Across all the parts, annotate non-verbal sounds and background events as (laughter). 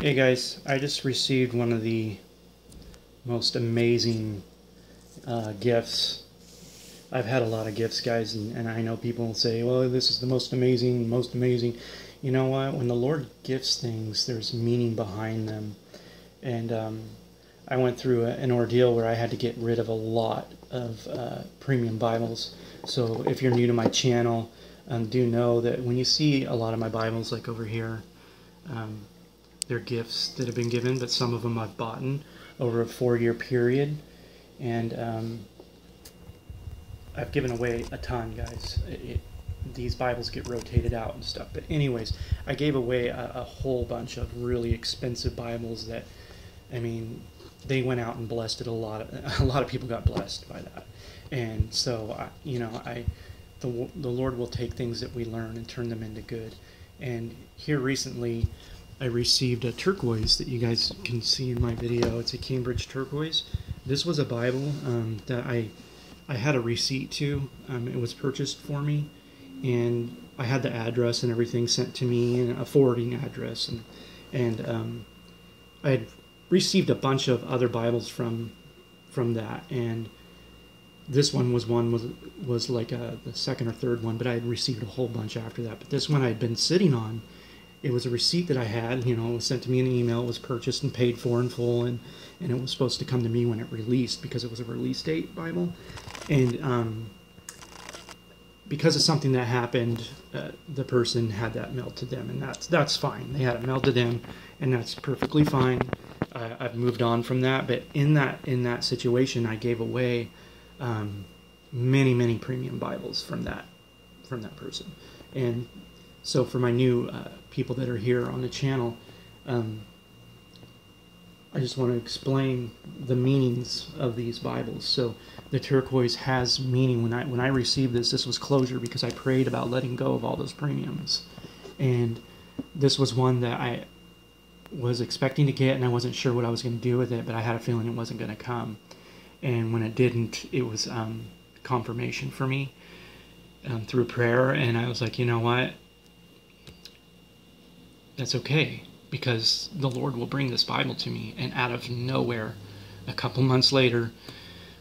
Hey guys, I just received one of the most amazing uh, gifts. I've had a lot of gifts, guys, and, and I know people say, well, this is the most amazing, most amazing. You know what? When the Lord gifts things, there's meaning behind them. And um, I went through a, an ordeal where I had to get rid of a lot of uh, premium Bibles. So if you're new to my channel, um, do know that when you see a lot of my Bibles, like over here, um, they're gifts that have been given, but some of them I've bought over a four-year period, and um, I've given away a ton, guys. It, it, these Bibles get rotated out and stuff. But anyways, I gave away a, a whole bunch of really expensive Bibles that, I mean, they went out and blessed it. A lot of (laughs) a lot of people got blessed by that, and so I, you know, I, the the Lord will take things that we learn and turn them into good. And here recently, I received a turquoise that you guys can see in my video. It's a Cambridge turquoise. This was a Bible um, that I I had a receipt to. Um, it was purchased for me, and I had the address and everything sent to me and a forwarding address and and um, I had received a bunch of other Bibles from from that and this one was one was was like a, the second or third one but I had received a whole bunch after that but this one I had been sitting on it was a receipt that I had. You know, it was sent to me in an email. It was purchased and paid for in full, and and it was supposed to come to me when it released because it was a release date Bible, and um, because of something that happened, uh, the person had that mailed to them, and that's that's fine. They had it mailed to them, and that's perfectly fine. I've moved on from that, but in that in that situation, I gave away um, many many premium Bibles from that from that person, and so for my new uh, people that are here on the channel, um, I just want to explain the meanings of these Bibles. So the turquoise has meaning. When I when I received this, this was closure because I prayed about letting go of all those premiums, and this was one that I was expecting to get, and I wasn't sure what I was going to do with it, but I had a feeling it wasn't going to come. And when it didn't, it was um, confirmation for me um, through prayer, and I was like, you know what? That's okay because the Lord will bring this Bible to me. And out of nowhere, a couple (laughs) months later,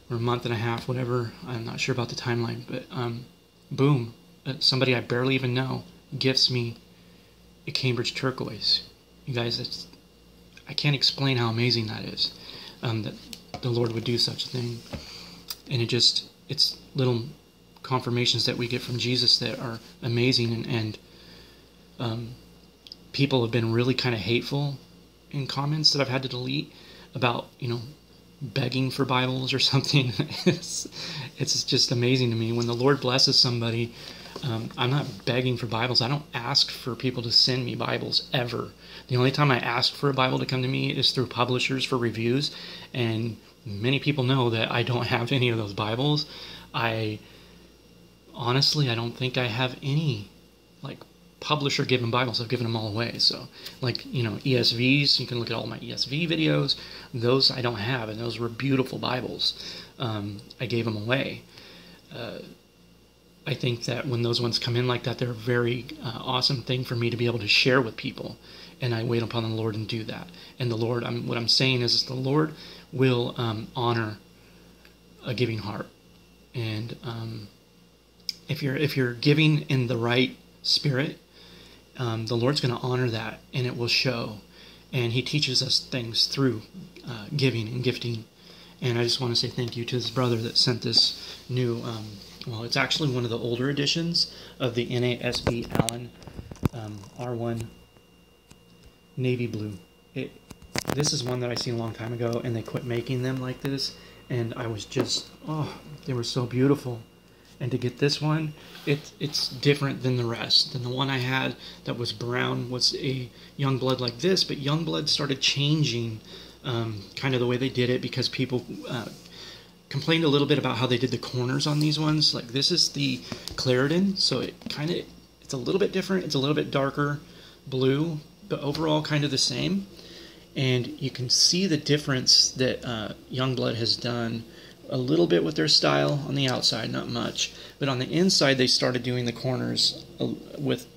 or a month and a half, whatever, I'm not sure about the timeline, but um, boom, uh, somebody I barely even know gifts me a Cambridge turquoise. You guys, it's, I can't explain how amazing that is um, that the Lord would do such a thing. And it just, it's little confirmations that we get from Jesus that are amazing and, and um, people have been really kind of hateful in comments that I've had to delete about, you know, begging for Bibles or (laughs) something. it's, it's just amazing to me. When the Lord blesses somebody, um, I'm not begging for Bibles. I don't ask for people to send me Bibles ever. The only time I ask for a Bible to come to me is through publishers for reviews. And many people know that I don't have any of those Bibles. I honestly, I don't think I have any like publisher given Bibles, I've given them all away. So, like, you know, ESVs, you can look at all my ESV videos. Those I don't have, and those were beautiful Bibles. Um, I gave them away. Uh, I think that when those ones come in like that, they're a very uh, awesome thing for me to be able to share with people. And I wait upon the Lord and do that. And the Lord, I'm, what I'm saying is, is the Lord will um, honor a giving heart. And um, if you're if you're giving in the right spirit, um, the Lord's going to honor that and it will show. And He teaches us things through uh, giving and gifting. And I just want to say thank you to this brother that sent this new, um, well, it's actually one of the older editions of the NASB Allan um, R1 Navy Blue. It, this is one that I seen a long time ago, and they quit making them like this. And I was just, oh, they were so beautiful and to get this one it, it's different than the rest. Than the one i had that was brown was a Jongbloed like this but Jongbloed started changing um, kind of the way they did it because people uh, complained a little bit about how they did the corners on these ones. Like this is the Clarendon, so it kind of it's a little bit different. It's a little bit darker blue but overall kind of the same. And you can see the difference that uh, Jongbloed has done a little bit with their style on the outside, not much. But on the inside, they started doing the corners uh, with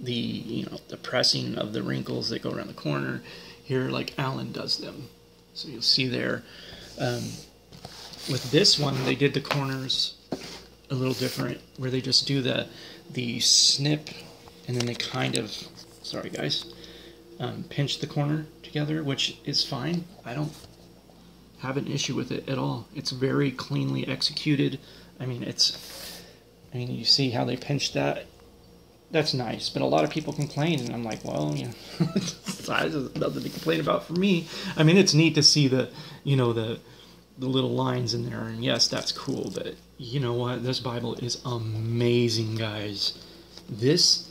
the you know the pressing of the wrinkles that go around the corner. Here, like Allan does them, so you'll see there. Um, with this one, they did the corners a little different, where they just do the the snip, and then they kind of, sorry guys, um, pinch the corner together, which is fine. I don't have an issue with it at all. It's very cleanly executed. I mean, it's, I mean, you see how they pinched that. That's nice, but a lot of people complain, and I'm like, well, you know, (laughs) there's nothing to complain about for me. I mean, it's neat to see the, you know, the, the little lines in there, and yes, that's cool. But you know what? This Bible is amazing, guys. This.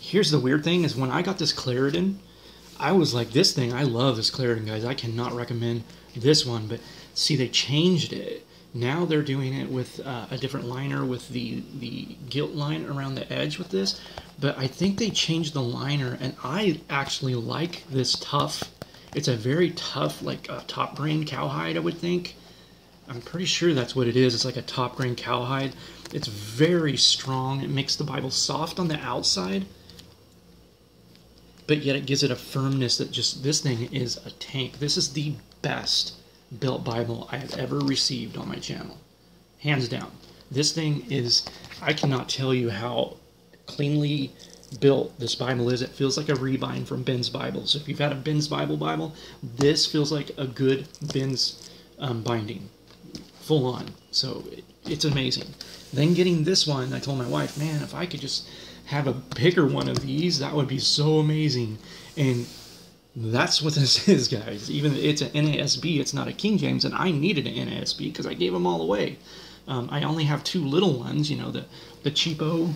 Here's the weird thing: is when I got this Clarendon, I was like, this thing, I love this Clarendon, guys. I cannot recommend this one, but see, they changed it. Now they're doing it with uh, a different liner with the the gilt line around the edge with this, but I think they changed the liner, and I actually like this tough. It's a very tough, like uh, top grain cowhide, I would think. I'm pretty sure that's what it is. It's like a top grain cowhide. It's very strong. It makes the Bible soft on the outside, but yet it gives it a firmness that just this thing is a tank. This is the best built Bible I have ever received on my channel. Hands down. This thing is, I cannot tell you how cleanly built this Bible is. It feels like a rebind from Ben's Bible. So if you've had a Ben's Bible Bible, this feels like a good Ben's um, binding, full on. So it, it's amazing. Then getting this one, I told my wife, man, if I could just have a bigger one of these, that would be so amazing. And that's what this (laughs) is, guys. Even it's an NASB, it's not a King James, and I needed an NASB because I gave them all away. Um, I only have two little ones, you know, the the cheapo,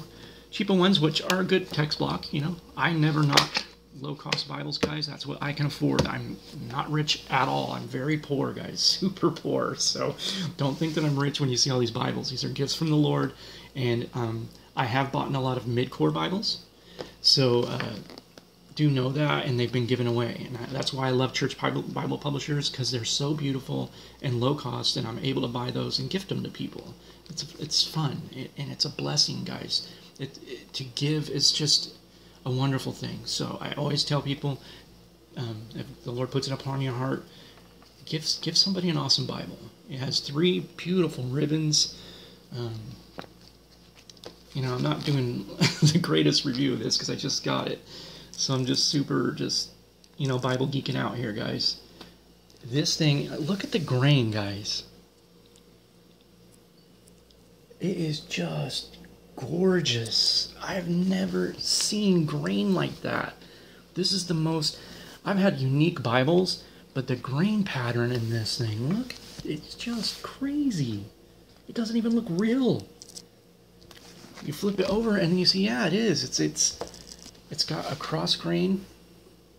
cheapo ones, which are a good text block. You know, I never knock low cost Bibles, guys. That's what I can afford. I'm not rich at all. I'm very poor, guys, (laughs) super poor. So don't think that I'm rich when you see all these Bibles. These are gifts from the Lord, and um, I have bought a lot of mid-core Bibles. So. Uh, do know that, and they've been given away. And that's why I love church Bible, Bible publishers because they're so beautiful and low cost, and I'm able to buy those and gift them to people. It's it's fun it, and it's a blessing, guys. It, it, to give is just a wonderful thing. So I always tell people, um, if the Lord puts it upon your heart, give give somebody an awesome Bible. It has three beautiful ribbons. Um, you know, I'm not doing (laughs) the greatest review of this because I just got it. So I'm just super, just, you know, Bible geeking out here, guys. This thing, look at the grain, guys. It is just gorgeous. I've never seen grain like that. This is the most, I've had unique Bibles, but the grain pattern in this thing, look, it's just crazy. It doesn't even look real. You flip it over and you see, yeah, it is. It's, it's, it's got a cross grain,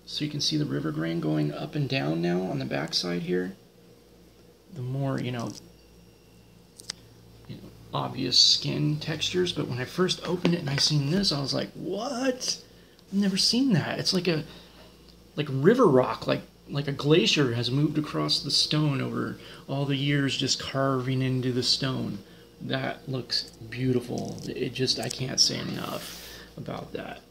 so you can see the river grain going up and down now on the back side here. The more, you know, you know, obvious skin textures, but when I first opened it and I seen this, I was like, what? I've never seen that. It's like a, like river rock, like like a glacier has moved across the stone over all the years just carving into the stone. That looks beautiful. It just, I can't say enough about that.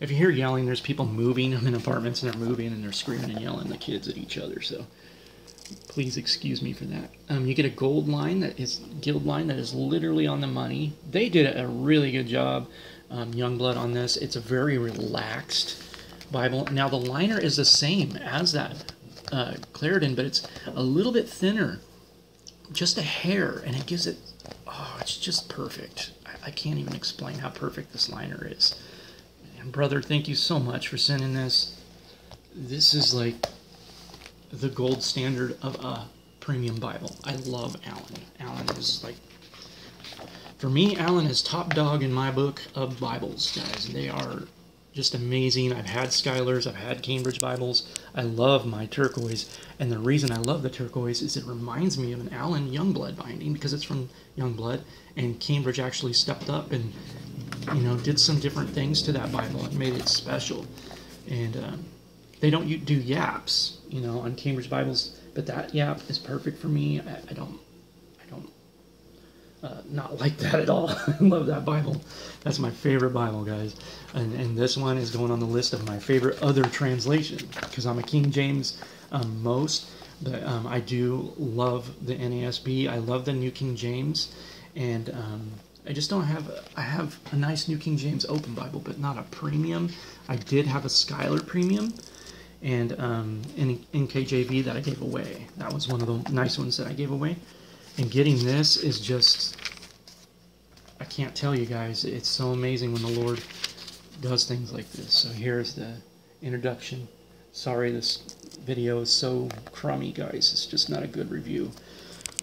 If you hear yelling, there's people moving. I'm in (laughs) apartments and they're moving and they're screaming and yelling the kids at each other. So please excuse me for that. Um, you get a gold line that is guild line that is literally on the money. They did a really good job, um, Jongbloed, on this. It's a very relaxed Bible. Now the liner is the same as that uh, Clarendon, but it's a little bit thinner, just a hair, and it gives it. Oh, it's just perfect. I, I can't even explain how perfect this liner is. And brother, thank you so much for sending this. This is like the gold standard of a premium Bible. I love Allan. Allan is like, for me, Allan is top dog in my book of Bibles, guys. They are just amazing. I've had Schuyler's, I've had Cambridge Bibles. I love my turquoise, and the reason I love the turquoise is it reminds me of an Allan Jongbloed binding because it's from Jongbloed, and Cambridge actually stepped up and you know, did some different things to that Bible and made it special. And um, they don't do yaps, you know, on Cambridge Bibles, but that yap is perfect for me. I I don't, uh, not like that at all. (laughs) I love that Bible. That's my favorite Bible, guys. And, and this one is going on the list of my favorite other translation because I'm a King James um, most, but um, I do love the NASB. I love the New King James, and um, I just don't have. I have a nice New King James Open Bible, but not a premium. I did have a Schuyler Premium, and um, in, in KJV that I gave away. That was one of the nice ones that I gave away. And getting this is just, I can't tell you guys, it's so amazing when the Lord does things like this. So here's the introduction. Sorry this video is so crummy, guys. It's just not a good review.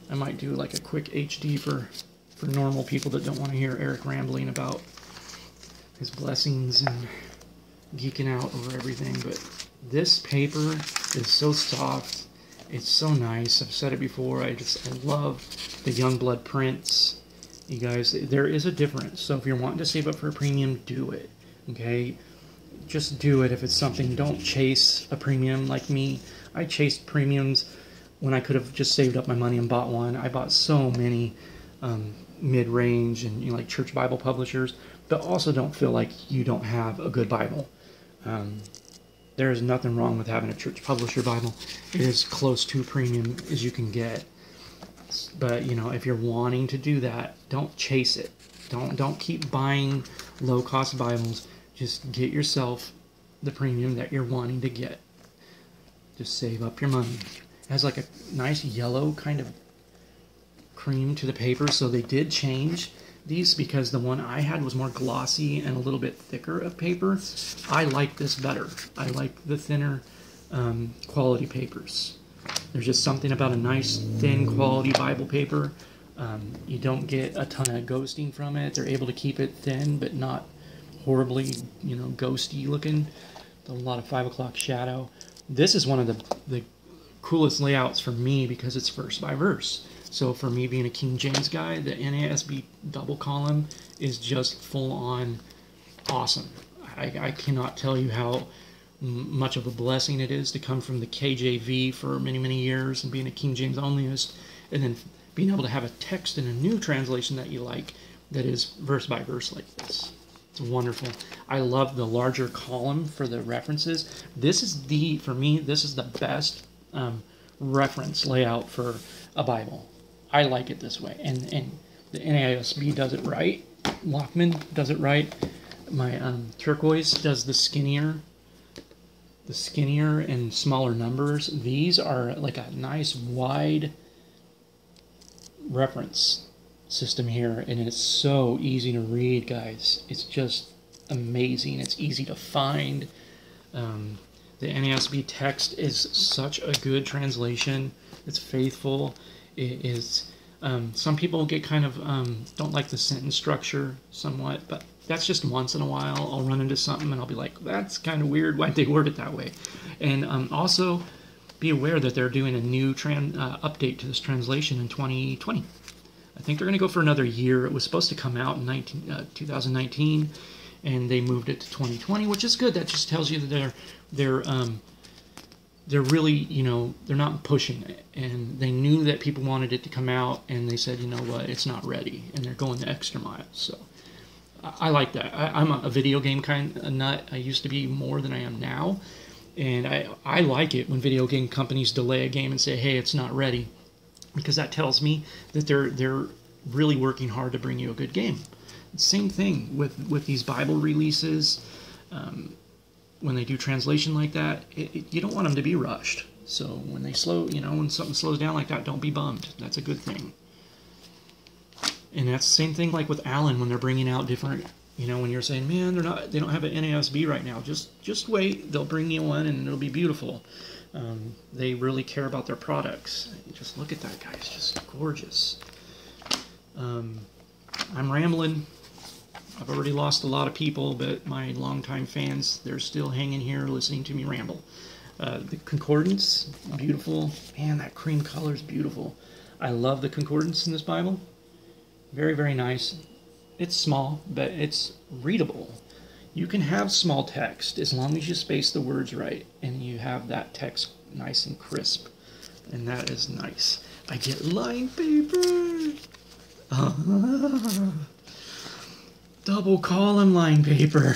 I might do like a quick HD for, for normal people that don't want to hear Eric rambling about his blessings and geeking out over everything. But this paper is so soft it's so nice. I've said it before. I just I love the Jongbloed prints. You guys, there is a difference. So if you're wanting to save up for a premium, do it. Okay? Just do it if it's something. Don't chase a premium like me. I chased premiums when I could have just saved up my money and bought one. I bought so many um, mid-range and you know, like church Bible publishers, but also don't feel like you don't have a good Bible. Um, there is nothing wrong with having a church publisher Bible. It is close to premium as you can get. But you know, if you're wanting to do that, don't chase it. Don't don't keep buying low cost Bibles. Just get yourself the premium that you're wanting to get. Just save up your money. It has like a nice yellow kind of cream to the paper, so they did change these because the one I had was more glossy and a little bit thicker of paper. I like this better. I like the thinner um, quality papers. There's just something about a nice thin quality Bible paper. Um, you don't get a ton of ghosting from it. They're able to keep it thin but not horribly, you know, ghosty looking. A lot of five o'clock shadow. This is one of the, the coolest layouts for me because it's verse by verse. So for me being a King James guy, the NASB double column is just full on awesome. I, I cannot tell you how much of a blessing it is to come from the KJV for many, many years and being a King James onlyist and then being able to have a text in a new translation that you like that is verse by verse like this. It's wonderful. I love the larger column for the references. This is the, for me, this is the best um, reference layout for a Bible. I like it this way, and and the NASB does it right. Lockman does it right. My um, turquoise does the skinnier, the skinnier and smaller numbers. These are like a nice wide reference system here, and it's so easy to read, guys. It's just amazing. It's easy to find. Um, the NASB text is such a good translation. It's faithful is um, some people get kind of um, don't like the sentence structure somewhat, but that's just once in a while. I'll run into something and I'll be like, that's kind of weird. Why'd they word it that way? And um, also be aware that they're doing a new tran- uh, update to this translation in 2020. I think they're going to go for another year. It was supposed to come out in 19, uh, 2019, and they moved it to 2020, which is good. That just tells you that they're they're um, they're really, you know, they're not pushing it. And they knew that people wanted it to come out, and they said, you know what, it's not ready. And they're going the extra mile. So I, I like that. I, am a, video game kind of nut. I used to be more than I am now. And I, I like it when video game companies delay a game and say, hey, it's not ready. Because that tells me that they're, they're really working hard to bring you a good game. Same thing with, with these Bible releases. Um, when they do translation like that, it, it, you don't want them to be rushed. So when they slow, you know, when something slows down like that, don't be bummed. That's a good thing. And that's the same thing like with Allan when they're bringing out different, you know, when you're saying, man, they're not, they don't have an NASB right now. Just, just wait. They'll bring you one, and it'll be beautiful. Um, they really care about their products. Just look at that, guy. It's Just gorgeous. Um, I'm rambling. I've already lost a lot of people, but my longtime fans, they're still hanging here listening to me ramble. Uh, the concordance, beautiful. Man, that cream color is beautiful. I love the concordance in this Bible. Very, very nice. It's small, but it's readable. You can have small text as long as you space the words right and you have that text nice and crisp. And that is nice. I get line paper. (laughs) double column line paper.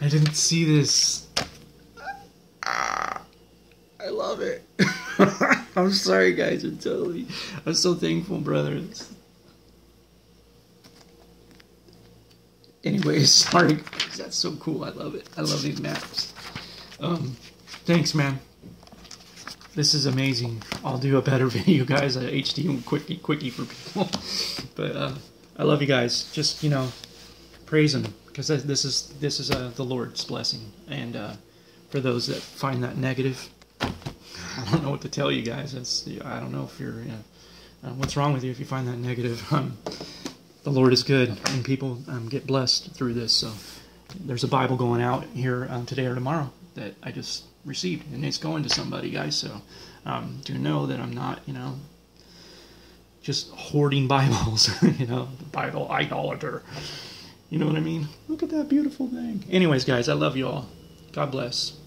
I didn't see this. I love it. (laughs) I'm sorry, guys. I'm totally. I'm so thankful, brothers. Anyways, (laughs) sorry. That's so cool. I love it. I love these maps. Um, thanks, man. This is amazing. I'll do a better (laughs) video, guys. A HD quickie, quickie for people. but uh, I love you guys. Just you know, praise Him because this is this is uh, the Lord's blessing. And uh, for those that find that negative, (laughs) I don't know what to tell you guys. It's, I don't know if you're. You know, uh, what's wrong with you if you find that negative? (laughs) Um, the Lord is good, and people um, get blessed through this. So there's a Bible going out here um, today or tomorrow that I just received, and it's going to somebody, guys. So um, do know that I'm not, you know, just hoarding (laughs) Bibles, you know, Bible idolater. You know what I mean? Look at that beautiful thing. Anyways, guys, I love you all. God bless.